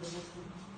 けど。